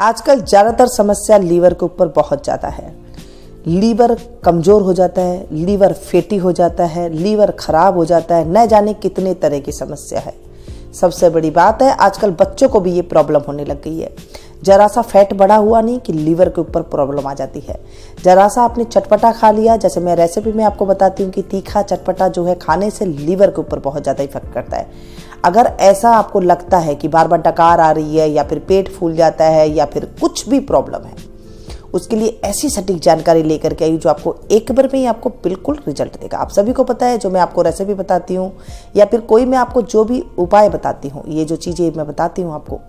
आजकल ज़्यादातर समस्या लीवर के ऊपर बहुत ज़्यादा है। लीवर कमज़ोर हो जाता है, लीवर फेटी हो जाता है, लीवर खराब हो जाता है, न जाने कितने तरह की समस्या है। सबसे बड़ी बात है, आजकल बच्चों को भी ये प्रॉब्लम होने लग गई है। जरा सा फैट बढ़ा हुआ नहीं कि लीवर के ऊपर प्रॉब्लम आ जाती है। जरा सा आपने चटपटा खा लिया, जैसे मैं रेसिपी में आपको बताती हूँ कि तीखा चटपटा जो है, खाने से लीवर के ऊपर बहुत ज़्यादा इफ़ेक्ट करता है। अगर ऐसा आपको लगता है कि बार बार डकार आ रही है या फिर पेट फूल जाता है या फिर कुछ भी प्रॉब्लम है, उसके लिए ऐसी सटीक जानकारी लेकर के आई जो आपको एक बार में ही आपको बिल्कुल रिज़ल्ट देगा। आप सभी को पता है, जो मैं आपको रेसिपी बताती हूँ या फिर कोई मैं आपको जो भी उपाय बताती हूँ, ये जो चीज़ें मैं बताती हूँ आपको,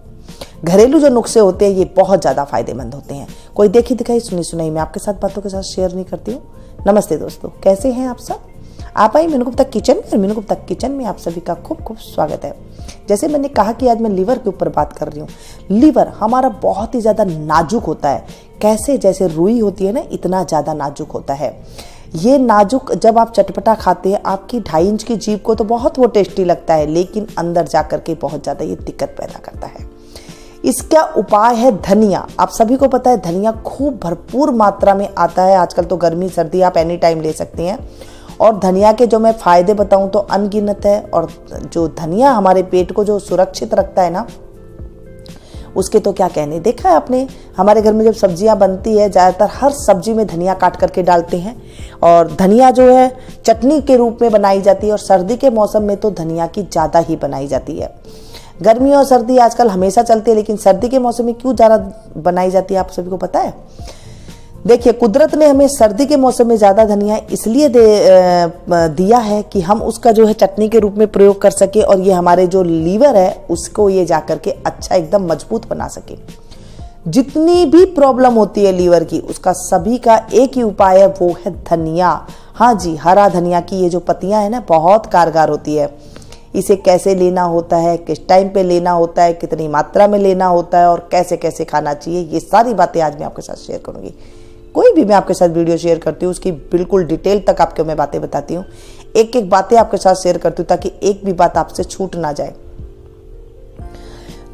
घरेलू जो नुस्खे होते हैं, ये बहुत ज़्यादा फ़ायदेमंद होते हैं। कोई देखी दिखाई, सुनी सुनाई, मैं आपके साथ बातों के साथ शेयर नहीं करती हूँ। नमस्ते दोस्तों, कैसे हैं आप सब? आप आई मीनू गुप्ता किचन में और मीनू गुप्ता किचन में आप सभी का खूब खूब स्वागत है। जैसे मैंने कहा कि आज मैं लीवर के ऊपर बात कर रही हूँ। लीवर हमारा बहुत ही ज़्यादा नाजुक होता है। कैसे जैसे रुई होती है ना, इतना ज़्यादा नाजुक होता है। ये नाजुक जब आप चटपटा खाते हैं, आपकी ढाई इंच की जीप को तो बहुत वो टेस्टी लगता है, लेकिन अंदर जा के बहुत ज़्यादा ये दिक्कत पैदा करता है। इसका उपाय है धनिया। आप सभी को पता है, धनिया खूब भरपूर मात्रा में आता है। आजकल तो गर्मी, सर्दी आप एनी टाइम ले सकते हैं। और धनिया के जो मैं फ़ायदे बताऊँ तो अनगिनत है और जो धनिया हमारे पेट को जो सुरक्षित रखता है ना, उसके तो क्या कहने? देखा है आपने, हमारे घर में जब सब्ज़ियाँ बनती है, ज़्यादातर हर सब्ज़ी में धनिया काट करके डालते हैं और धनिया जो है चटनी के रूप में बनाई जाती है और सर्दी के मौसम में तो धनिया की ज़्यादा ही बनाई जाती है। गर्मी और सर्दी आजकल हमेशा चलती है, लेकिन सर्दी के मौसम में क्यों ज़्यादा बनाई जाती है, आप सभी को पता है? देखिए, कुदरत ने हमें सर्दी के मौसम में ज़्यादा धनिया इसलिए दे दिया है कि हम उसका जो है चटनी के रूप में प्रयोग कर सके और ये हमारे जो लीवर है, उसको ये जा के अच्छा एकदम मज़बूत बना सके। जितनी भी प्रॉब्लम होती है लीवर की, उसका सभी का एक ही उपाय है, वो है धनिया। हाँ जी, हरा धनिया की ये जो पत्तियाँ है ना, बहुत कारगर होती है। इसे कैसे लेना होता है, किस टाइम पे लेना होता है, कितनी मात्रा में लेना होता है और कैसे कैसे खाना चाहिए, ये सारी बातें आज मैं आपके साथ शेयर करूँगी। कोई भी मैं आपके साथ वीडियो शेयर करती हूँ, उसकी बिल्कुल डिटेल तक आपको मैं बातें बताती हूँ। एक एक बातें आपके साथ शेयर करती हूँ ताकि एक भी बात आपसे छूट ना जाए।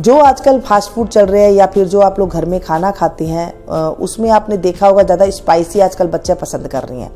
जो आजकल फास्ट फ़ूड चल रहे हैं या फिर जो आप लोग घर में खाना खाते हैं उसमें आपने देखा होगा, ज़्यादा स्पाइसी आजकल बच्चे पसंद कर रही हैं।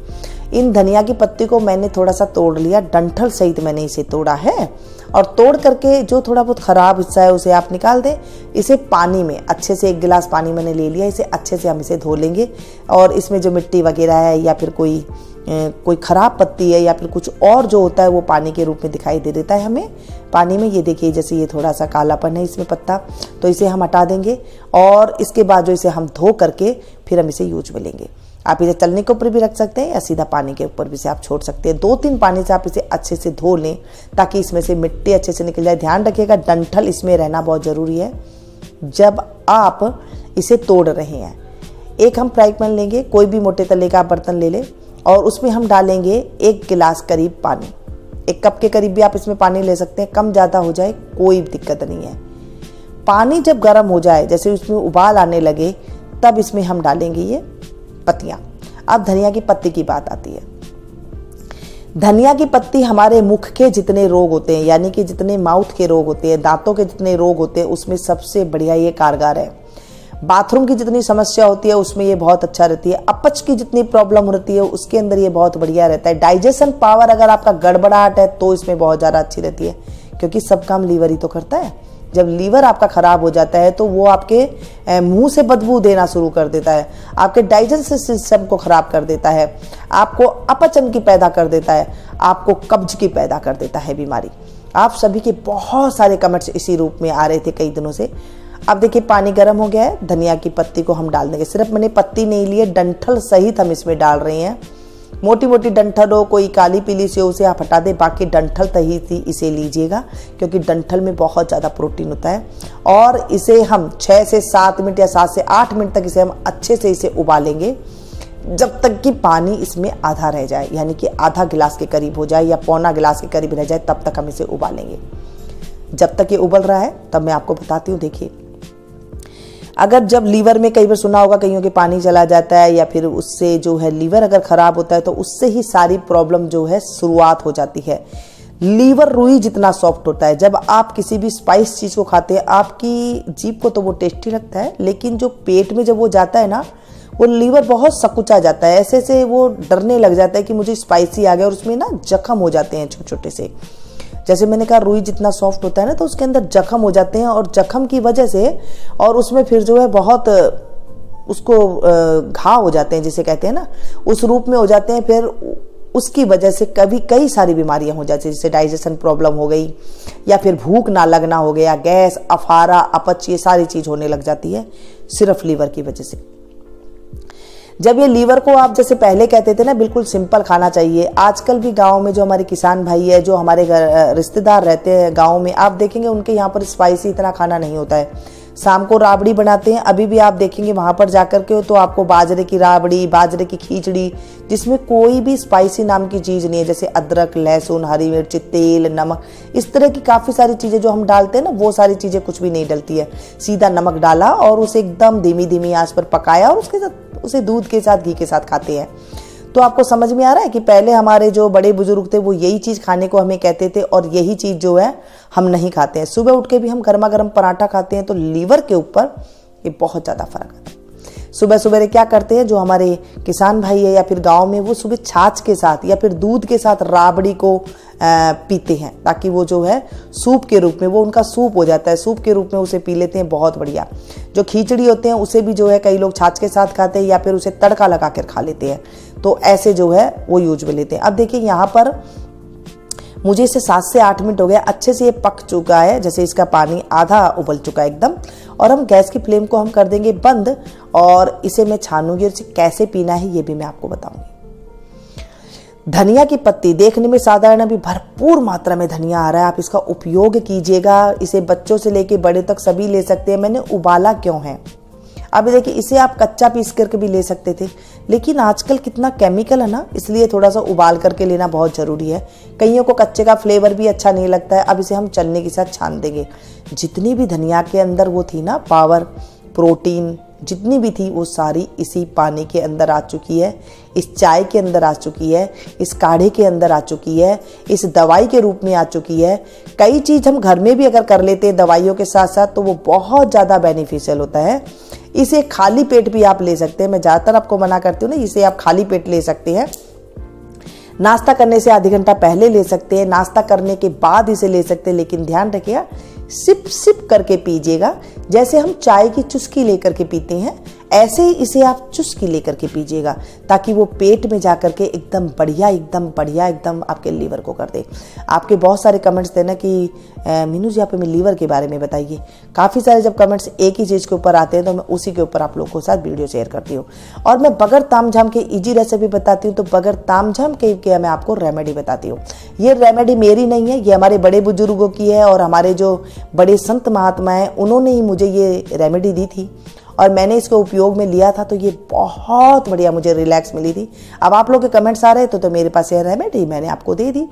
इन धनिया की पत्ती को मैंने थोड़ा सा तोड़ लिया। डंठल सहित मैंने इसे तोड़ा है और तोड़ करके जो थोड़ा बहुत ख़राब हिस्सा है, उसे आप निकाल दें। इसे पानी में, अच्छे से एक गिलास पानी मैंने ले लिया। इसे अच्छे से हम इसे धो लेंगे और इसमें जो मिट्टी वगैरह है या फिर कोई कोई ख़राब पत्ती है या फिर कुछ और जो होता है, वो पानी के रूप में दिखाई दे देता है हमें। पानी में, ये देखिए, जैसे ये थोड़ा सा कालापन है इसमें पत्ता तो इसे हम हटा देंगे और इसके बाद जो इसे हम धो करके फिर हम इसे यूज़ में लेंगे। आप इसे तलने के ऊपर भी रख सकते हैं या सीधा पानी के ऊपर भी से आप छोड़ सकते हैं। दो तीन पानी से आप इसे अच्छे से धो लें ताकि इसमें से मिट्टी अच्छे से निकल जाए। ध्यान रखिएगा, डंठल इसमें रहना बहुत ज़रूरी है। जब आप इसे तोड़ रहे हैं, एक हम फ्राई पैन लेंगे, कोई भी मोटे तले का बर्तन ले लें और उसमें हम डालेंगे एक गिलास करीब पानी। एक कप के करीब भी आप इसमें पानी ले सकते हैं, कम ज़्यादा हो जाए कोई दिक्कत नहीं है। पानी जब गर्म हो जाए, जैसे उसमें उबाल आने लगे, तब इसमें हम डालेंगे ये पत्तियाँ। अब धनिया की पत्ती की बात आती है। धनिया की पत्ती हमारे मुख के जितने रोग होते हैं, यानी कि जितने माउथ के रोग होते हैं, दांतों के जितने रोग होते हैं, उसमें सबसे बढ़िया ये कारगर है। बाथरूम की जितनी समस्या होती है, उसमें ये बहुत अच्छा रहती है। अपच की जितनी प्रॉब्लम रहती है, उसके अंदर ये बहुत बढ़िया रहता है। डाइजेशन पावर अगर आपका गड़बड़ाहट है तो इसमें बहुत ज़्यादा अच्छी रहती है, क्योंकि सब काम लीवर ही तो करता है। जब लीवर आपका ख़राब हो जाता है तो वो आपके मुँह से बदबू देना शुरू कर देता है। आपके डाइजेस्टिव सिस्टम को ख़राब कर देता है। आपको अपचन की पैदा कर देता है। आपको कब्ज की पैदा कर देता है बीमारी। आप सभी के बहुत सारे कमेंट्स इसी रूप में आ रहे थे कई दिनों से। अब देखिए, पानी गर्म हो गया है। धनिया की पत्ती को हम डाल देंगे। सिर्फ़ मैंने पत्ती नहीं ली है, डंठल सहित हम इसमें डाल रहे हैं। मोटी मोटी डंठल हो कोई काली पीली से उसे आप हटा दें, बाकी डंठल तही थी इसे लीजिएगा, क्योंकि डंठल में बहुत ज़्यादा प्रोटीन होता है। और इसे हम छः से सात मिनट या सात से आठ मिनट तक इसे हम अच्छे से इसे उबालेंगे, जब तक कि पानी इसमें आधा रह जाए, यानी कि आधा गिलास के करीब हो जाए या पौना गिलास के करीब रह जाए, तब तक हम इसे उबालेंगे। जब तक ये उबल रहा है, तब मैं आपको बताती हूँ, देखिए अगर जब लीवर में कई बार सुना होगा कहीं के पानी चला जाता है या फिर उससे जो है लीवर अगर ख़राब होता है तो उससे ही सारी प्रॉब्लम जो है शुरुआत हो जाती है। लीवर रुई जितना सॉफ्ट होता है, जब आप किसी भी स्पाइस चीज़ को खाते हैं, आपकी जीप को तो वो टेस्टी लगता है, लेकिन जो पेट में जब वो जाता है ना, वो लीवर बहुत सकुचा जाता है। ऐसे से वो डरने लग जाता है कि मुझे स्पाइसी आ गया और उसमें ना जख्म हो जाते हैं छोटे छोटे से। जैसे मैंने कहा, रुई जितना सॉफ्ट होता है ना तो उसके अंदर जख्म हो जाते हैं और जख्म की वजह से और उसमें फिर जो है बहुत, उसको घाव हो जाते हैं, जिसे कहते हैं ना, उस रूप में हो जाते हैं। फिर उसकी वजह से कभी कई सारी बीमारियाँ हो जाती है, जैसे डाइजेशन प्रॉब्लम हो गई, या फिर भूख ना लगना हो गया, गैस, अफारा, अपच, ये सारी चीज़ होने लग जाती है, सिर्फ़ लीवर की वजह से। जब ये लीवर को आप जैसे पहले कहते थे ना, बिल्कुल सिंपल खाना चाहिए। आजकल भी गाँव में जो हमारे किसान भाई है, जो हमारे रिश्तेदार रहते हैं गाँव में, आप देखेंगे उनके यहाँ पर स्पाइसी इतना खाना नहीं होता है। शाम को राबड़ी बनाते हैं। अभी भी आप देखेंगे वहाँ पर जाकर के तो आपको बाजरे की राबड़ी, बाजरे की खींचड़ी, जिसमें कोई भी स्पाइसी नाम की चीज़ नहीं है, जैसे अदरक, लहसुन, हरी मिर्च, तेल, नमक। इस तरह की काफ़ी सारी चीज़ें जो हम डालते हैं ना, वो सारी चीज़ें कुछ भी नहीं डलती है। सीधा नमक डाला और उसे एकदम धीमी धीमी आँच पर पकाया और उसके साथ, उसे दूध के साथ, घी के साथ खाते हैं। तो आपको समझ में आ रहा है कि पहले हमारे जो बड़े बुज़ुर्ग थे, वो यही चीज़ खाने को हमें कहते थे और यही चीज़ जो है हम नहीं खाते हैं। सुबह उठ के भी हम गर्मा गर्म पराठा खाते हैं तो लीवर के ऊपर ये बहुत ज़्यादा फ़र्क आता है। सुबह सुबह क्या करते हैं, जो हमारे किसान भाई है या फिर गाँव में, वो सुबह छाछ के साथ या फिर दूध के साथ राबड़ी को पीते हैं, ताकि वो जो है सूप के रूप में, वो उनका सूप हो जाता है। सूप के रूप में उसे पी लेते हैं, बहुत बढ़िया। जो खींचड़ी होते हैं, उसे भी जो है कई लोग छाछ के साथ खाते हैं या फिर उसे तड़का लगा कर खा लेते हैं। तो ऐसे जो है, वो यूज़ में लेते हैं। अब देखिए, यहाँ पर मुझे इसे सात से आठ मिनट हो गया। अच्छे से ये पक चुका है, जैसे इसका पानी आधा उबल चुका है एकदम। और हम गैस की फ्लेम को हम कर देंगे बंद, और इसे मैं छानूँगी, और इसे कैसे पीना है, ये भी मैं आपको बताऊँगी। धनिया की पत्ती देखने में साधारण अभी भरपूर मात्रा में धनिया आ रहा है। आप इसका उपयोग कीजिएगा। इसे बच्चों से लेके बड़े तक सभी ले सकते हैं। मैंने उबाला क्यों है? अब देखिए, इसे आप कच्चा पीस करके भी ले सकते थे। लेकिन आजकल कितना केमिकल है ना, इसलिए थोड़ा सा उबाल करके लेना बहुत ज़रूरी है। कईयों को कच्चे का फ्लेवर भी अच्छा नहीं लगता है। अब इसे हम चन्ने के साथ छान देंगे। जितनी भी धनिया के अंदर वो थी ना, पावर, प्रोटीन जितनी भी थी वो सारी इसी पानी के अंदर आ चुकी है, इस चाय के अंदर आ चुकी है, इस काढ़े के अंदर आ चुकी है, इस दवाई के रूप में आ चुकी है। कई चीज़ हम घर में भी अगर कर लेते हैं दवाइयों के साथ साथ तो वो बहुत ज़्यादा बेनिफिशियल होता है। इसे खाली पेट भी आप ले सकते हैं। मैं ज़्यादातर आपको मना करती हूँ ना, इसे आप खाली पेट ले सकते हैं। नाश्ता करने से आधे घंटा पहले ले सकते हैं, नाश्ता करने के बाद इसे ले सकते हैं, लेकिन ध्यान रखिएगा सिप सिप करके पीजिएगा। जैसे हम चाय की चुस्की लेकर के पीते हैं ऐसे ही इसे आप चुस्की लेकर के पीजिएगा ताकि वो पेट में जा कर के एकदम बढ़िया एकदम बढ़िया एकदम आपके लीवर को कर दे। आपके बहुत सारे कमेंट्स थे ना कि मीनू जी आप हमें लीवर के बारे में बताइए। काफ़ी सारे जब कमेंट्स एक ही चीज़ के ऊपर आते हैं तो मैं उसी के ऊपर आप लोगों के साथ वीडियो शेयर करती हूँ। और मैं बगैर ताम झाम के ईजी रेसिपी बताती हूँ तो बगैर ताम झाम के, के मैं आपको रेमेडी बताती हूँ। ये रेमेडी मेरी नहीं है ये हमारे बड़े बुज़ुर्गों की है और हमारे जो बड़े संत महात्मा हैं उन्होंने ही मुझे ये रेमेडी दी थी। और मैंने इसको उपयोग में लिया था तो ये बहुत बढ़िया मुझे रिलैक्स मिली थी। अब आप लोग के कमेंट्स आ रहे थे तो मेरे पास ये रेमेडी मैंने आपको दे दी।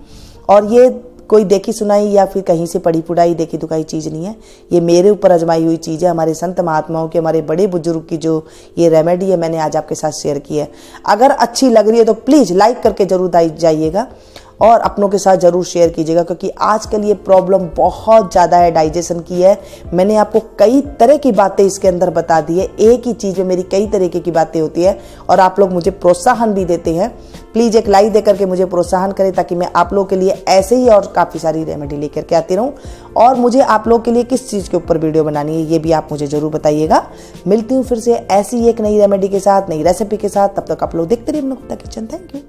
और ये कोई देखी सुनाई या फिर कहीं से पढ़ी पुढ़ाई देखी दुखाई चीज़ नहीं है। ये मेरे ऊपर अजमाई हुई चीज़ है, हमारे संत महात्माओं की, हमारे बड़े बुज़ुर्ग की जो ये रेमेडी है, मैंने आज आपके साथ शेयर की है। अगर अच्छी लग रही है तो प्लीज़ लाइक करके ज़रूर जाइएगा। और अपनों के साथ ज़रूर शेयर कीजिएगा, क्योंकि आज आजकल ये प्रॉब्लम बहुत ज़्यादा है डाइजेशन की है। मैंने आपको कई तरह की बातें इसके अंदर बता दी है। एक ही चीज़ में मेरी कई तरीके की बातें होती है, और आप लोग मुझे प्रोत्साहन भी देते हैं। प्लीज़ एक लाइक देकर के मुझे प्रोत्साहन करें, ताकि मैं आप लोग के लिए ऐसे ही और काफ़ी सारी रेमेडी लेकर के आती रहूँ। और मुझे आप लोग के लिए किस चीज़ के ऊपर वीडियो बनानी है, ये भी आप मुझे ज़रूर बताइएगा। मिलती हूँ फिर से ऐसी एक नई रेमेडी के साथ, नई रेसिपी के साथ। तब तक आप लोग देखते रहिए किचन। Thank you